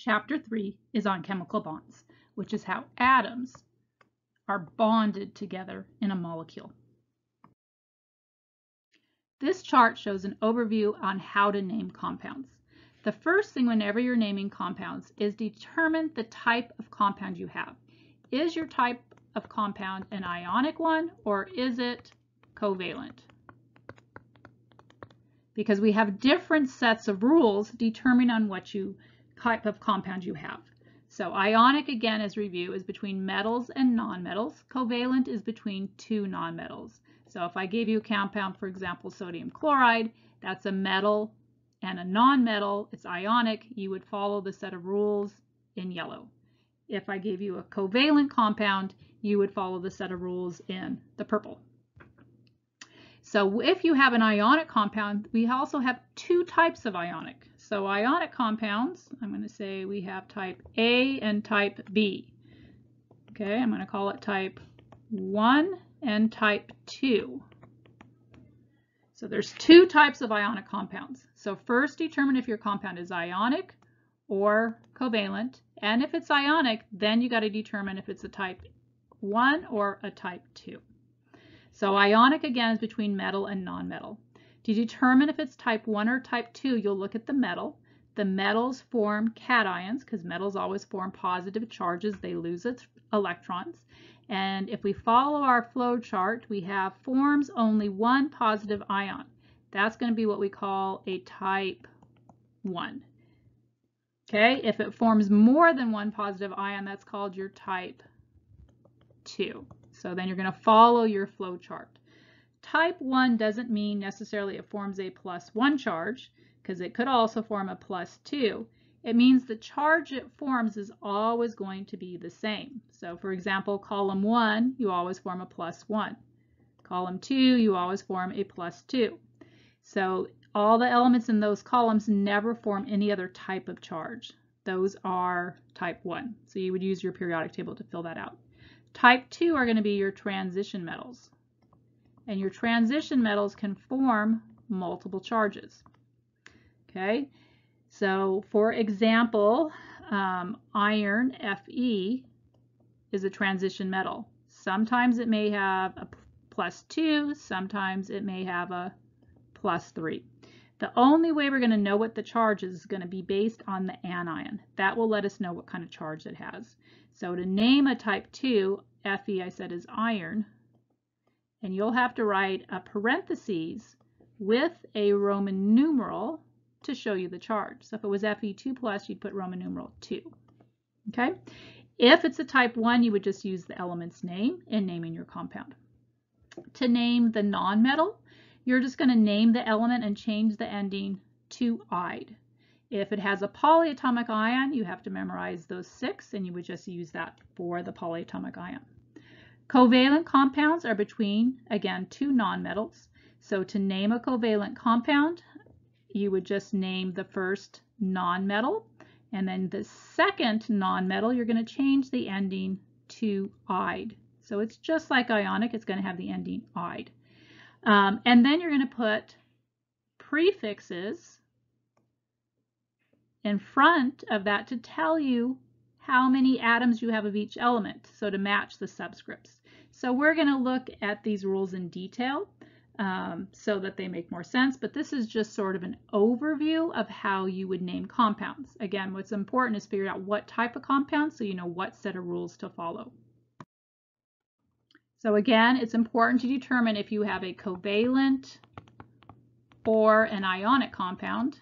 Chapter 3 is on chemical bonds, which is how atoms are bonded together in a molecule. This chart shows an overview on how to name compounds. The first thing whenever you're naming compounds is determine the type of compound you have. Is your type of compound an ionic one or is it covalent? Because we have different sets of rules determining on what you type of compound you have. So ionic, again, as review, is between metals and nonmetals. Covalent is between two nonmetals. So if I gave you a compound, for example, sodium chloride, that's a metal and a nonmetal, it's ionic, you would follow the set of rules in yellow. If I gave you a covalent compound, you would follow the set of rules in the purple. So if you have an ionic compound, we also have two types of ionic. So ionic compounds, I'm going to say we have type A and type B. Okay, I'm going to call it type 1 and type 2. So there's two types of ionic compounds. So first determine if your compound is ionic or covalent. And if it's ionic, then you got to determine if it's a type 1 or a type 2. So ionic again is between metal and nonmetal. To determine if it's type 1 or type 2, you'll look at the metal. The metals form cations because metals always form positive charges. They lose its electrons. And if we follow our flow chart, we have forms only one positive ion. That's going to be what we call a type 1. Okay, if it forms more than one positive ion, that's called your type 2. So then you're going to follow your flow chart. Type 1 doesn't mean necessarily it forms a plus 1 charge, because it could also form a plus 2. It means the charge it forms is always going to be the same. So for example, column 1, you always form a plus 1. Column 2, you always form a plus 2. So all the elements in those columns never form any other type of charge. Those are type 1. So you would use your periodic table to fill that out. Type 2 are going to be your transition metals. And your transition metals can form multiple charges. Okay, so for example, um, iron, Fe, is a transition metal. Sometimes it may have a plus 2, sometimes it may have a plus 3. The only way we're going to know what the charge is is going to be based on the anion. That will let us know what kind of charge it has. So to name a type 2, Fe I said is iron, and you'll have to write a parentheses with a Roman numeral to show you the charge. So if it was Fe2 plus, you'd put Roman numeral 2. Okay? If it's a type 1, you would just use the element's name in naming your compound. To name the nonmetal, you're just going to name the element and change the ending to "-ide". If it has a polyatomic ion, you have to memorize those six, and you would just use that for the polyatomic ion. Covalent compounds are between, again, two nonmetals. So to name a covalent compound, you would just name the first nonmetal, and then the second nonmetal, you're going to change the ending to "-ide". So it's just like ionic, it's going to have the ending "-ide". Um, and then you're going to put prefixes in front of that to tell you how many atoms you have of each element, so to match the subscripts. So we're going to look at these rules in detail um, so that they make more sense, but this is just sort of an overview of how you would name compounds. Again, what's important is figure out what type of compound so you know what set of rules to follow. So again, it's important to determine if you have a covalent or an ionic compound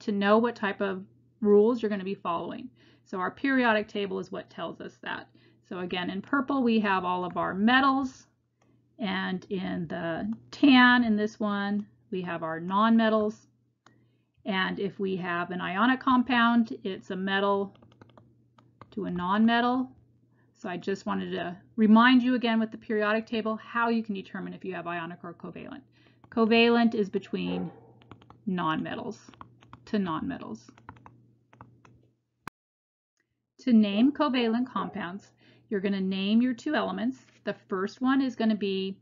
to know what type of rules you're going to be following. So our periodic table is what tells us that. So again, in purple, we have all of our metals. And in the tan, in this one, we have our nonmetals. And if we have an ionic compound, it's a metal to a nonmetal. So I just wanted to remind you again with the periodic table how you can determine if you have ionic or covalent. Covalent is between nonmetals to nonmetals. To name covalent compounds, you're going to name your two elements. The first one is going to be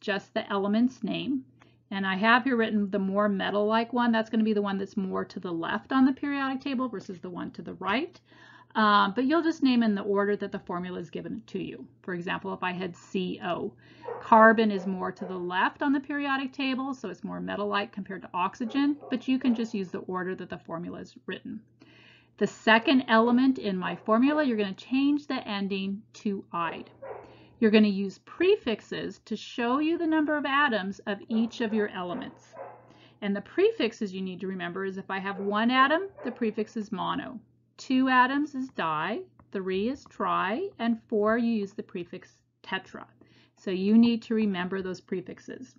just the element's name. And I have here written the more metal-like one. That's going to be the one that's more to the left on the periodic table versus the one to the right. Um, but you'll just name in the order that the formula is given to you. For example, if I had CO, carbon is more to the left on the periodic table, so it's more metal-like compared to oxygen, but you can just use the order that the formula is written. The second element in my formula, you're going to change the ending to "-ide". You're going to use prefixes to show you the number of atoms of each of your elements. And the prefixes you need to remember is if I have one atom, the prefix is mono. Two atoms is di, three is tri, and four you use the prefix tetra. So you need to remember those prefixes.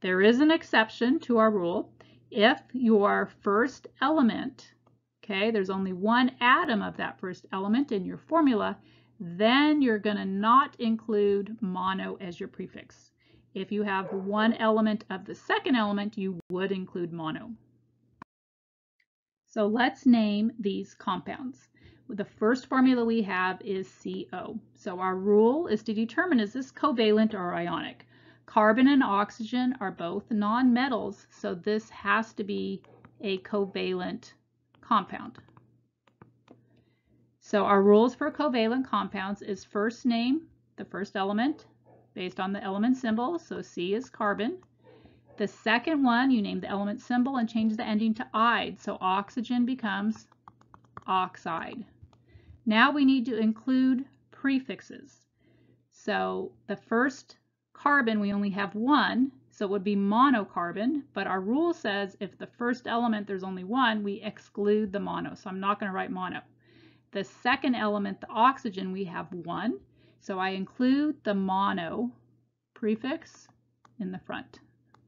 There is an exception to our rule. If your first element, okay, there's only one atom of that first element in your formula, then you're going to not include mono as your prefix. If you have one element of the second element, you would include mono. So let's name these compounds. The first formula we have is CO. So our rule is to determine is this covalent or ionic. Carbon and oxygen are both nonmetals, so this has to be a covalent compound. So our rules for covalent compounds is first name the first element based on the element symbol. So C is carbon. The second one, you name the element symbol and change the ending to "-ide". So oxygen becomes oxide. Now we need to include prefixes. So the first carbon, we only have one, so it would be monocarbon, but our rule says if the first element there's only one, we exclude the mono. So I'm not going to write mono. The second element, the oxygen, we have one. So I include the mono prefix in the front.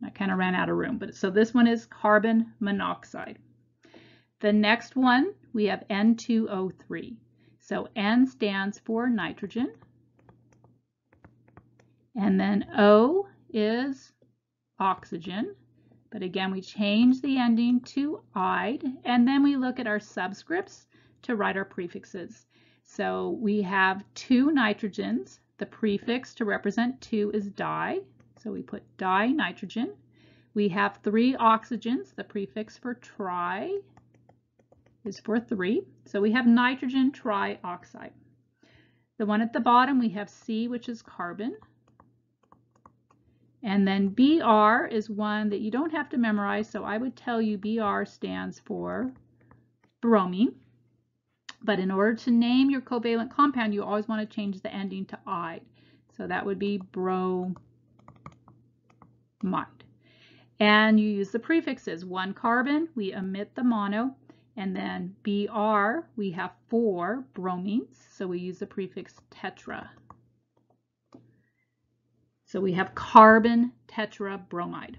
I kind of ran out of room, but so this one is carbon monoxide. The next one, we have N2O3. So N stands for nitrogen. And then O is oxygen. But again, we change the ending to "-ide", and then we look at our subscripts to write our prefixes. So we have two nitrogens. The prefix to represent two is di. So we put di-nitrogen. We have three oxygens. The prefix for tri is for three. So we have nitrogen trioxide. The one at the bottom, we have C, which is carbon. And then BR is one that you don't have to memorize, so I would tell you BR stands for bromine. But in order to name your covalent compound, you always want to change the ending to "-ide". So that would be bromide. And you use the prefixes. One carbon, we omit the mono. And then Br, we have four bromines. So we use the prefix tetra. So we have carbon tetrabromide.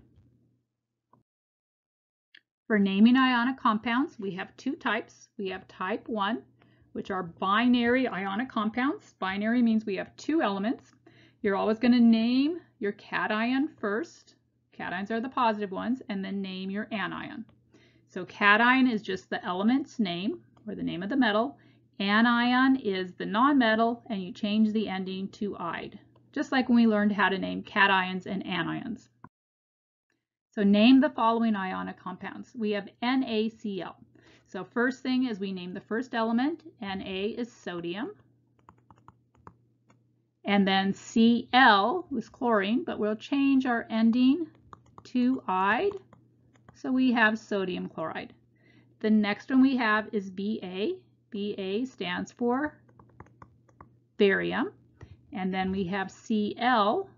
For naming ionic compounds, we have two types. We have type 1, which are binary ionic compounds. Binary means we have two elements. You're always going to name your cation first. Cations are the positive ones, and then name your anion. So cation is just the element's name, or the name of the metal. Anion is the nonmetal, and you change the ending to "-ide", just like when we learned how to name cations and anions. So name the following ionic compounds. We have NaCl. So first thing is we name the first element. Na is sodium. And then Cl is chlorine, but we'll change our ending to "-ide". So we have sodium chloride. The next one we have is Ba. Ba stands for barium. And then we have Cl,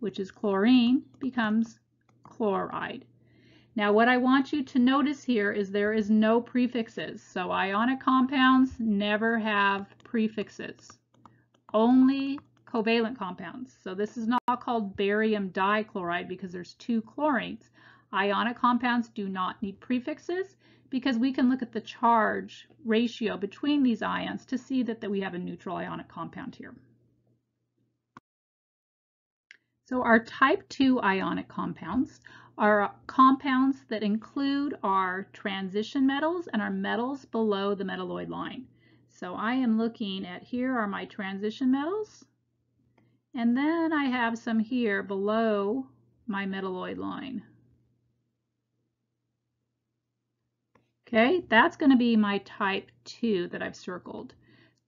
which is chlorine, becomes chloride. Now what I want you to notice here is there is no prefixes. So ionic compounds never have prefixes. Only covalent compounds. So this is not called barium dichloride because there's two chlorines. Ionic compounds do not need prefixes because we can look at the charge ratio between these ions to see that, that we have a neutral ionic compound here. So our type 2 ionic compounds are compounds that include our transition metals and our metals below the metalloid line. So I am looking at here are my transition metals. And then I have some here below my metalloid line. Okay, that's going to be my type 2 that I've circled.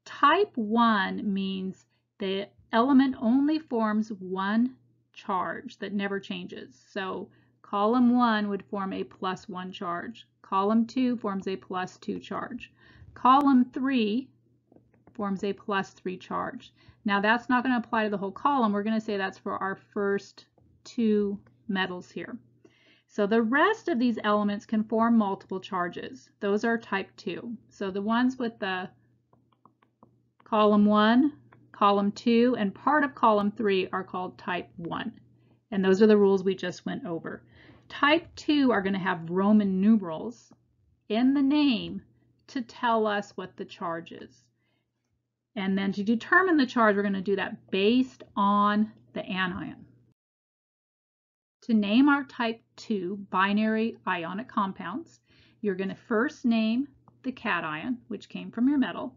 Type 1 means the element only forms one charge that never changes. So column 1 would form a plus 1 charge. Column 2 forms a plus 2 charge. Column 3 forms a plus 3 charge. Now that's not going to apply to the whole column. We're going to say that's for our first two metals here. So the rest of these elements can form multiple charges. Those are type 2. So the ones with the column 1, column 2, and part of column 3 are called type 1. And those are the rules we just went over. Type 2 are going to have Roman numerals in the name to tell us what the charge is. And then to determine the charge, we're going to do that based on the anion. To name our type 2 binary ionic compounds, you're going to first name the cation, which came from your metal,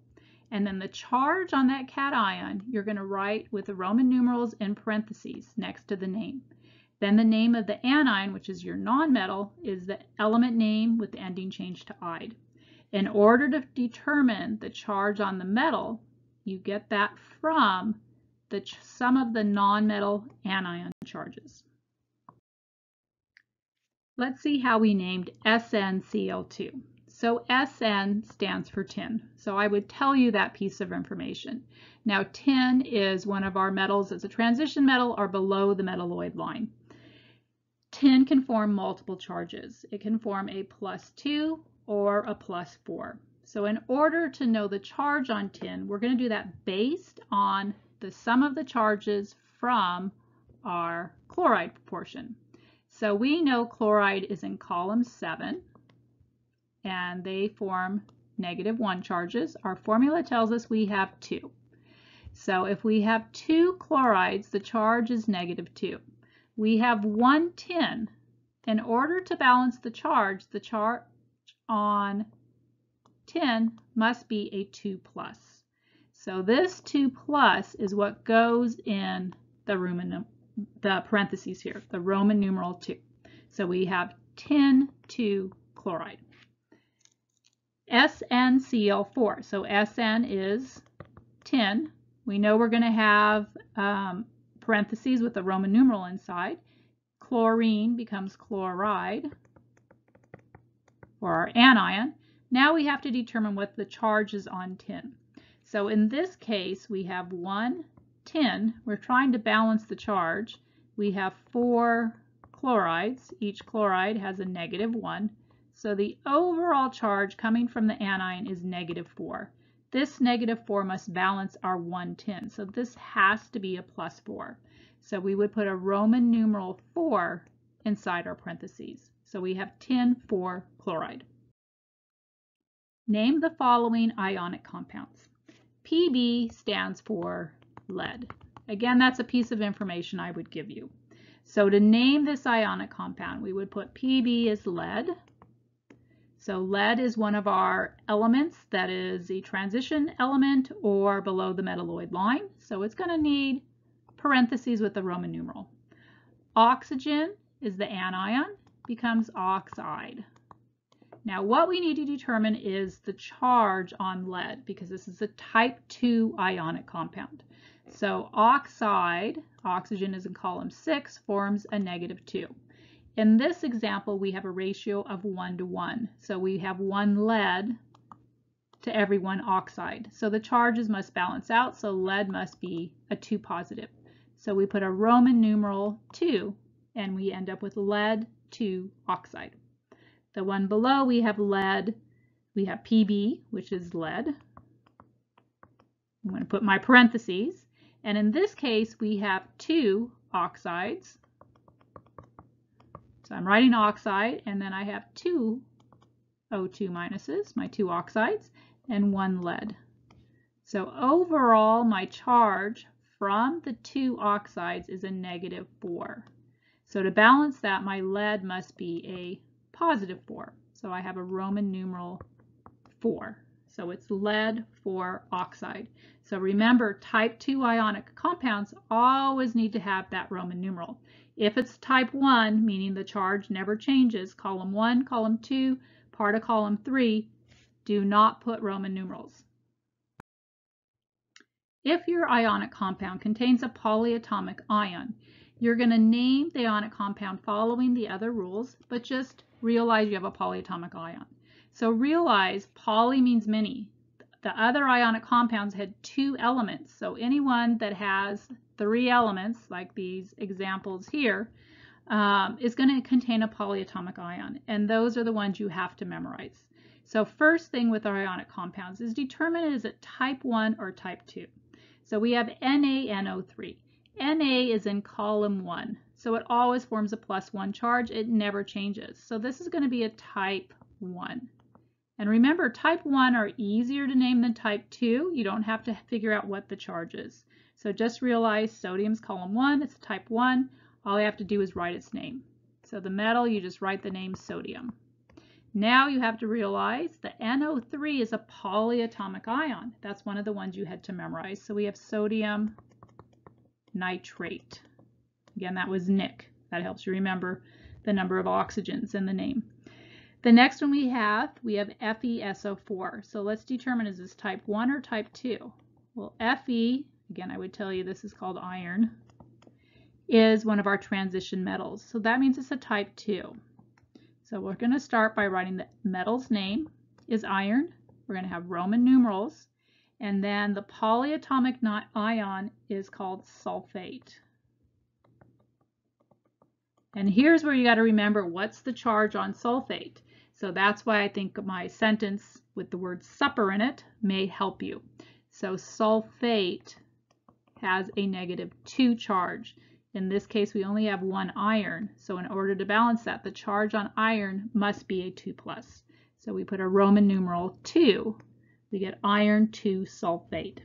and then the charge on that cation you're going to write with the Roman numerals in parentheses next to the name. Then the name of the anion, which is your nonmetal, is the element name with the ending changed to "-ide". In order to determine the charge on the metal, you get that from the sum of the nonmetal anion charges. Let's see how we named SnCl2. So SN stands for tin. So I would tell you that piece of information. Now tin is one of our metals It's a transition metal or below the metalloid line. Tin can form multiple charges. It can form a plus 2 or a plus 4. So in order to know the charge on tin, we're going to do that based on the sum of the charges from our chloride proportion. So we know chloride is in column 7 and they form negative 1 charges. Our formula tells us we have 2. So if we have two chlorides, the charge is negative 2. We have one tin. In order to balance the charge, the charge on tin must be a 2 plus. So this 2 plus is what goes in the Roman the parentheses here, the Roman numeral 2. So we have tin 2 chloride. SnCl4. So Sn is tin. We know we're going to have um, parentheses with the Roman numeral inside. Chlorine becomes chloride for our anion. Now we have to determine what the charge is on tin. So in this case, we have one tin, we're trying to balance the charge. We have four chlorides. Each chloride has a negative 1. So the overall charge coming from the anion is negative 4. This negative 4 must balance our one tin. So this has to be a plus 4. So we would put a Roman numeral 4 inside our parentheses. So we have tin 4 chloride. Name the following ionic compounds. Pb stands for lead. Again, that's a piece of information I would give you. So to name this ionic compound, we would put Pb as lead. So lead is one of our elements that is a transition element or below the metalloid line. So it's going to need parentheses with the Roman numeral. Oxygen is the anion, becomes oxide. Now what we need to determine is the charge on lead because this is a type 2 ionic compound. So oxide, oxygen is in column 6, forms a negative 2. In this example, we have a ratio of 1 to 1. So we have one lead to every one oxide. So the charges must balance out, so lead must be a 2 positive. So we put a Roman numeral 2, and we end up with lead 2 oxide. The one below, we have lead, we have Pb, which is lead. I'm going to put my parentheses. And in this case, we have two oxides. So I'm writing oxide, and then I have two O2 minuses, my two oxides, and one lead. So overall, my charge from the two oxides is a negative 4. So to balance that, my lead must be a positive 4. So I have a Roman numeral 4. So it's lead 4 oxide. So remember, type 2 ionic compounds always need to have that Roman numeral. If it's type 1, meaning the charge never changes, column 1, column 2, part of column 3, do not put Roman numerals. If your ionic compound contains a polyatomic ion, you're going to name the ionic compound following the other rules, but just realize you have a polyatomic ion. So realize poly means many. The other ionic compounds had two elements. So anyone that has three elements, like these examples here, um, is going to contain a polyatomic ion. And those are the ones you have to memorize. So first thing with our ionic compounds is determine is it type 1 or type 2. So we have NaNO3. Na is in column 1. So it always forms a plus 1 charge. It never changes. So this is going to be a type 1. And remember, type 1 are easier to name than type 2. You don't have to figure out what the charge is. So just realize sodium's column 1, it's type 1. All you have to do is write its name. So the metal, you just write the name sodium. Now you have to realize the NO3 is a polyatomic ion. That's one of the ones you had to memorize. So we have sodium nitrate. Again, that was Nick. That helps you remember the number of oxygens in the name. The next one we have, we have FeSO4. So let's determine is this type 1 or type 2? Well, Fe, again, I would tell you this is called iron, is one of our transition metals. So that means it's a type 2. So we're going to start by writing the metal's name is iron. We're going to have Roman numerals. And then the polyatomic ion is called sulfate. And here's where you got to remember what's the charge on sulfate. So that's why I think my sentence with the word supper in it may help you. So sulfate has a negative 2 charge. In this case, we only have one iron. So in order to balance that, the charge on iron must be a 2 plus. So we put a Roman numeral 2. We get iron 2 sulfate.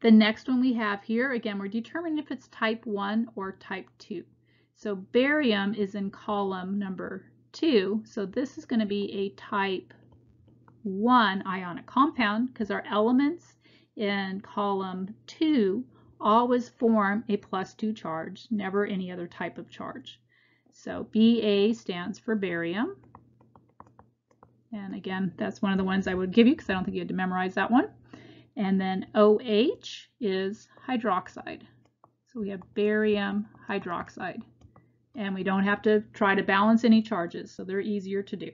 The next one we have here, again, we're determining if it's type 1 or type 2. So barium is in column number 2. So this is going to be a type 1 ionic compound because our elements in column 2 always form a plus 2 charge, never any other type of charge. So Ba stands for barium. And again, that's one of the ones I would give you because I don't think you had to memorize that one. And then OH is hydroxide. So we have barium hydroxide. And we don't have to try to balance any charges, so they're easier to do.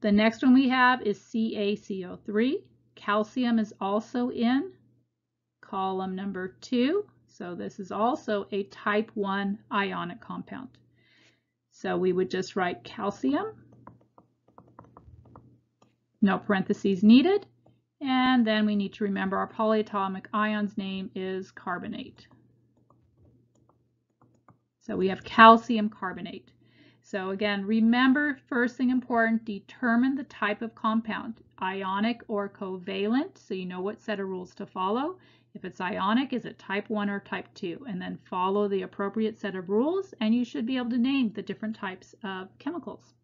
The next one we have is CaCO3. Calcium is also in column number two. So this is also a type 1 ionic compound. So we would just write calcium, no parentheses needed, and then we need to remember our polyatomic ion's name is carbonate. So we have calcium carbonate. So again, remember, first thing important, determine the type of compound, ionic or covalent, so you know what set of rules to follow. If it's ionic, is it type 1 or type 2? And then follow the appropriate set of rules and you should be able to name the different types of chemicals.